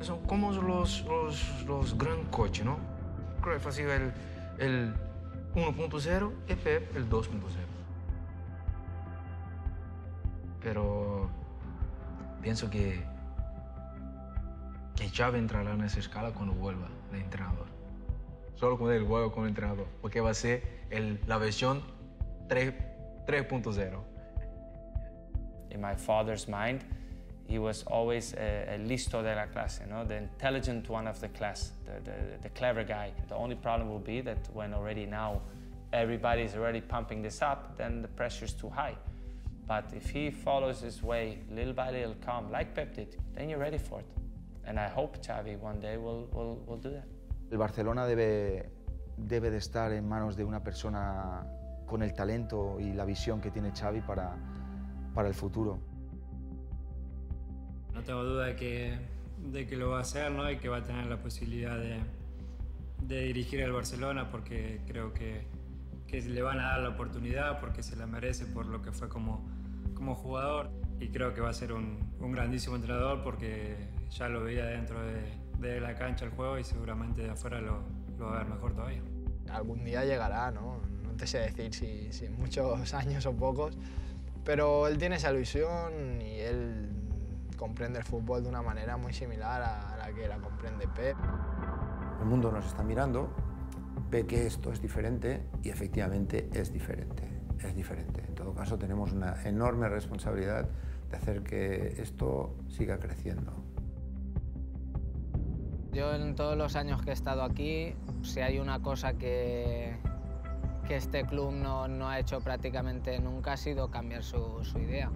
Son como los, los, los gran coches, ¿no? Cruyff hacía el, el 1.0 y Pep el 2.0. Pero pienso que, que Xavi entrará en esa escala cuando vuelva de entrenador. Solo cuando él vuelva como entrenador, porque va a ser el, la versión 3.0. In my father's mind, he was always a, a listo de la clase, no? the intelligent one of the class, the, the, the clever guy. The only problem will be that when already now everybody's already pumping this up, then the pressure's too high. But if he follows his way little by little, calm, like Pep did, then you're ready for it. And I hope Xavi one day will, will, will do that. El Barcelona debe, debe de estar en manos de una persona con el talento y la visión que tiene Xavi para, para el futuro. No tengo duda de que, de que lo va a hacer ¿no? y que va a tener la posibilidad de, de dirigir el Barcelona porque creo que, que le van a dar la oportunidad, porque se la merece por lo que fue como, como jugador y creo que va a ser un, un grandísimo entrenador porque ya lo veía dentro de, de, la cancha el juego y seguramente de afuera lo, lo, va a ver mejor todavía. Algún día llegará, ¿no? No te sé decir si, si muchos años o pocos, pero él tiene esa ilusión y él comprende el fútbol de una manera muy similar a la que la comprende Pep. El mundo nos está mirando, ve que esto es diferente y efectivamente es diferente es diferente. En todo caso, tenemos una enorme responsabilidad de hacer que esto siga creciendo. Yo en todos los años que he estado aquí, si hay una cosa que, que este club no, no, ha hecho prácticamente nunca ha sido cambiar su, su idea.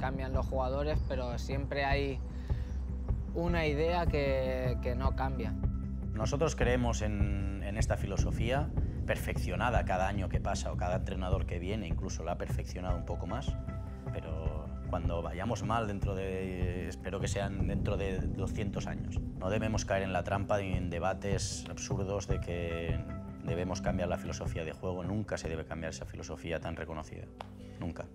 Cambian los jugadores, pero siempre hay una idea que, que no cambia. Nosotros creemos en, en esta filosofía perfeccionada cada año que pasa o cada entrenador que viene, incluso la ha perfeccionado un poco más, pero cuando vayamos mal dentro de, espero que sean dentro de 200 años. No debemos caer en la trampa ni en debates absurdos de que debemos cambiar la filosofía de juego, nunca se debe cambiar esa filosofía tan reconocida, nunca.